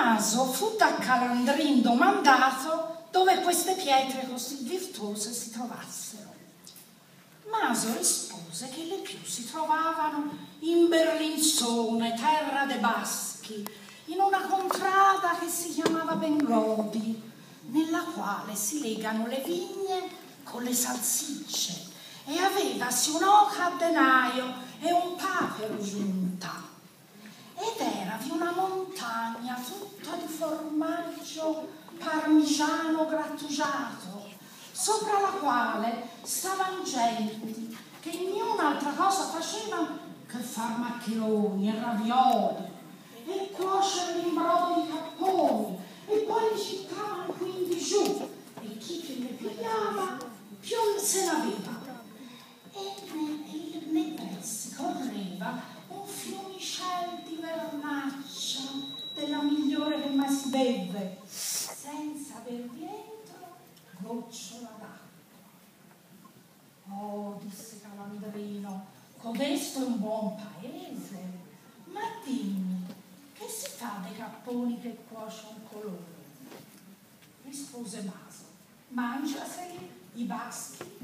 Maso fu da Calandrin domandato dove queste pietre così virtuose si trovassero. Maso rispose che le più si trovavano in Berlinsone, terra de Baschi, in una contrada che si chiamava Bengodi, nella quale si legano le vigne con le salsicce e avevasi un'oca a denaio e un papero giunta. Montagna tutta di formaggio parmigiano grattugiato, sopra la quale stavano genti che niun'altra cosa facevano che far maccheroni e ravioli e cuocere l'imbrò di capponi e poi li cittavano quindi giù e chi più ne pigliava più se n'aveva. Beve, senza aver dentro gocciola d'acqua. Oh, disse Calandrino, codesto è un buon paese, ma dimmi, che si fa dei capponi che cuoce un colore? Rispose Maso, mangiaseli i baschi